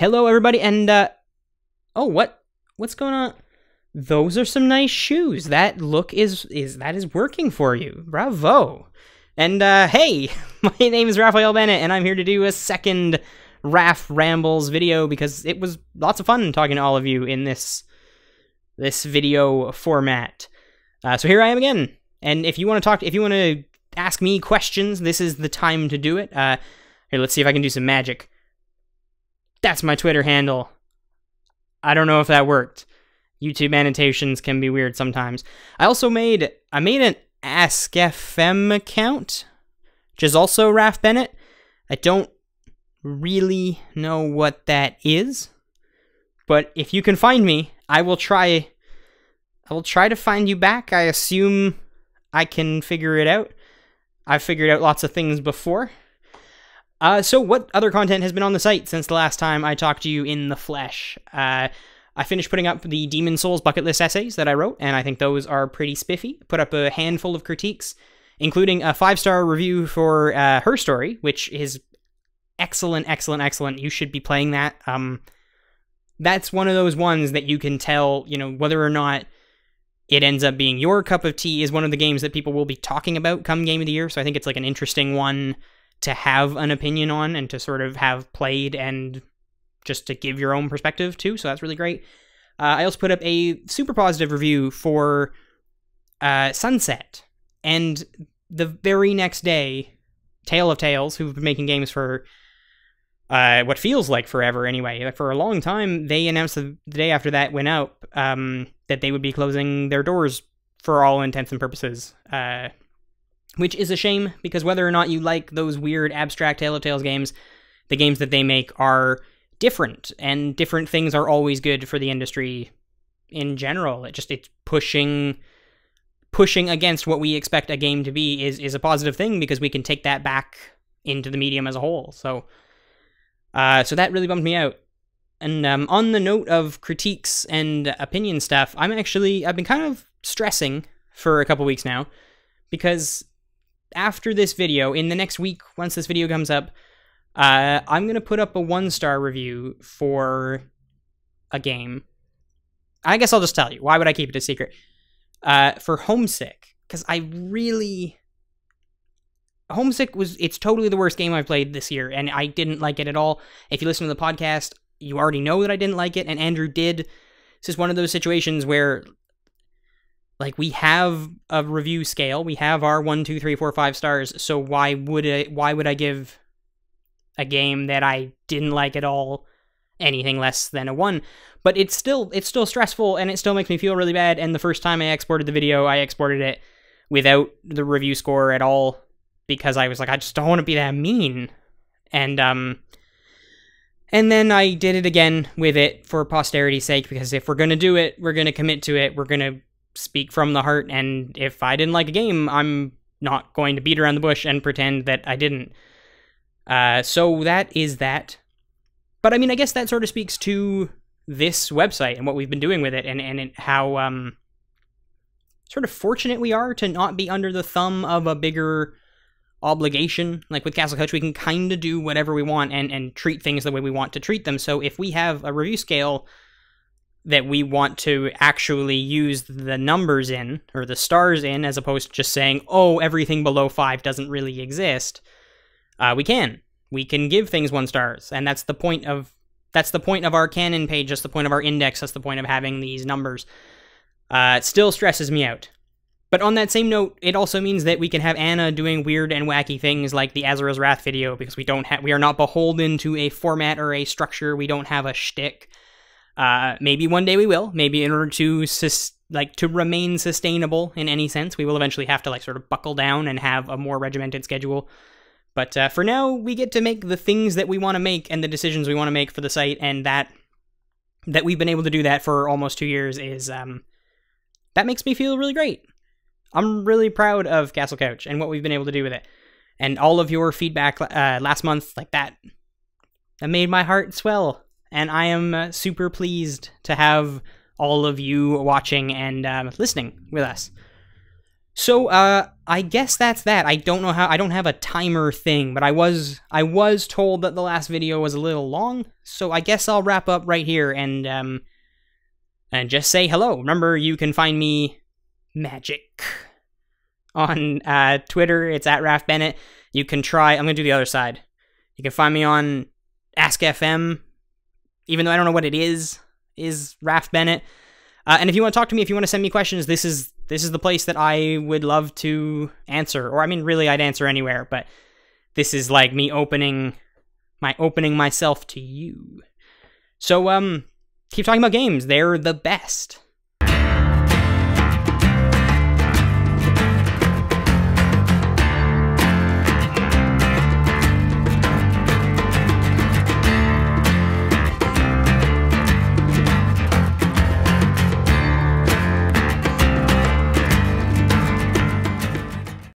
Hello, everybody, and uh, oh, what, what's going on? Those are some nice shoes. That look is is that is working for you. Bravo. And uh, hey, my name is Raphael Bennett, and I'm here to do a second Raph Rambles video because it was lots of fun talking to all of you in this this video format. Uh, so here I am again. And if you want to talk, if you want to ask me questions, this is the time to do it. Uh, here, let's see if I can do some magic. That's my Twitter handle. I don't know if that worked. YouTube annotations can be weird sometimes. I also made I made an Ask FM account, which is also Raph Bennett. I don't really know what that is, but if you can find me, I will try. I will try to find you back. I assume I can figure it out. I've figured out lots of things before. Uh, so, what other content has been on the site since the last time I talked to you in the flesh? Uh, I finished putting up the Demon's Souls bucket list essays that I wrote, and I think those are pretty spiffy. Put up a handful of critiques, including a five star review for uh, Her Story, which is excellent, excellent, excellent. You should be playing that. Um, that's one of those ones that you can tell, you know, whether or not it ends up being your cup of tea is one of the games that people will be talking about come game of the year. So I think it's like an interesting one to have an opinion on and to sort of have played and just to give your own perspective too. So that's really great. Uh, I also put up a super positive review for uh, Sunset, and the very next day, Tale of Tales, who've been making games for uh, what feels like forever anyway, for a long time, they announced the, the day after that went out um, that they would be closing their doors for all intents and purposes. Which is a shame because whether or not you like those weird abstract Tale of Tales games, the games that they make are different, and different things are always good for the industry in general. It just it's pushing pushing against what we expect a game to be is is a positive thing because we can take that back into the medium as a whole. So uh so that really bummed me out. And um, on the note of critiques and opinion stuff, I'm actually I've been kind of stressing for a couple weeks now because after this video, in the next week, once this video comes up, uh, I'm gonna put up a one star review for a game. I guess I'll just tell you. Why would I keep it a secret? Uh, for Homesick, because I really Homesick was it's totally the worst game I've played this year, and I didn't like it at all. If you listen to the podcast, you already know that I didn't like it, and Andrew did. This is one of those situations where like we have a review scale, we have our one, two, three, four, five stars. So why would I why would I give a game that I didn't like at all anything less than a one. But it's still it's still stressful and it still makes me feel really bad. And the first time I exported the video, I exported it without the review score at all because I was like, I just don't want to be that mean. And um and then I did it again with it for posterity's sake because if we're gonna do it, we're gonna commit to it, we're gonna speak from the heart, and if I didn't like a game, I'm not going to beat around the bush and pretend that I didn't. Uh, so that is that. But I mean, I guess that sort of speaks to this website and what we've been doing with it, and and how um, sort of fortunate we are to not be under the thumb of a bigger obligation. Like with Castle Couch, we can kind of do whatever we want and and treat things the way we want to treat them. So if we have a review scale that we want to actually use the numbers in or the stars in, as opposed to just saying, "Oh, everything below five doesn't really exist." uh, we can. We can give things one stars, and that's the point of that's the point of our canon page. That's the point of our index. That's the point of having these numbers. Uh, it still stresses me out. But on that same note, it also means that we can have Anna doing weird and wacky things like the Asura's Wrath video because we don't have we are not beholden to a format or a structure. We don't have a shtick. Uh, maybe one day we will. Maybe in order to sus- like to remain sustainable in any sense, we will eventually have to like sort of buckle down and have a more regimented schedule. But uh, for now, we get to make the things that we want to make and the decisions we want to make for the site, and that that we've been able to do that for almost two years is um, that makes me feel really great. I'm really proud of Castle Couch and what we've been able to do with it, and all of your feedback uh, last month, like that, that made my heart swell, and I am uh, super pleased to have all of you watching and um, listening with us. So, uh, I guess that's that. I don't know how, I don't have a timer thing, but I was, I was told that the last video was a little long, so I guess I'll wrap up right here and, um, and just say hello. Remember, you can find me magic on, uh, Twitter. It's at Raph Bennett. You can try, I'm gonna do the other side. You can find me on Ask FM, even though I don't know what it is, is Raph Bennett. Uh, and if you want to talk to me, if you want to send me questions, this is this is the place that I would love to answer. Or I mean, really, I'd answer anywhere, but this is like me opening my opening myself to you. So um, keep talking about games. They're the best.